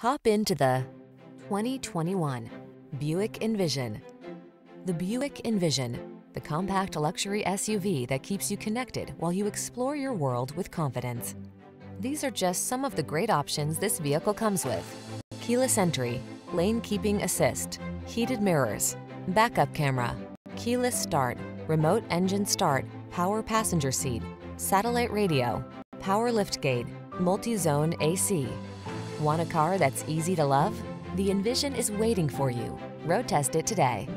Hop into the 2021 Buick Envision. The Buick Envision, the compact luxury SUV that keeps you connected while you explore your world with confidence. These are just some of the great options this vehicle comes with. Keyless entry, lane keeping assist, heated mirrors, backup camera, keyless start, remote engine start, power passenger seat, satellite radio, power liftgate, multi-zone AC. Want a car that's easy to love? The Envision is waiting for you. Road test it today.